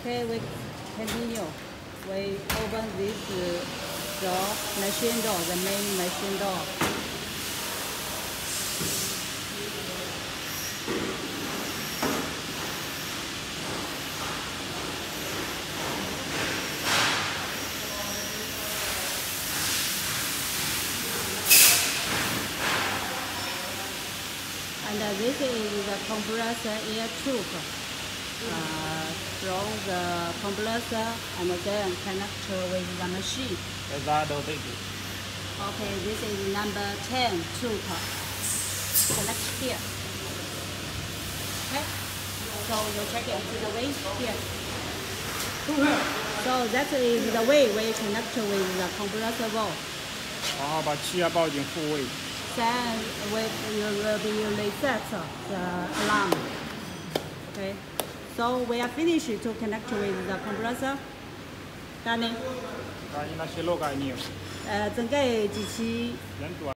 Okay, we continue. We open this uh, door, machine door, the main machine door. And uh, this is the compressor air tube uh, from the compressor and then connect with the machine. Cái ra đầu tiên thì Okay, this is number 10 tube. Connect here. Okay, so you check it to the way here. So that is the way we connect with the compressor valve. 然后把气压报进复位， Then we you will be reset the alarm. Okay, so we are finished to connect with the compressor. Done. 但是那些漏概念， Uh, 整个机器人多。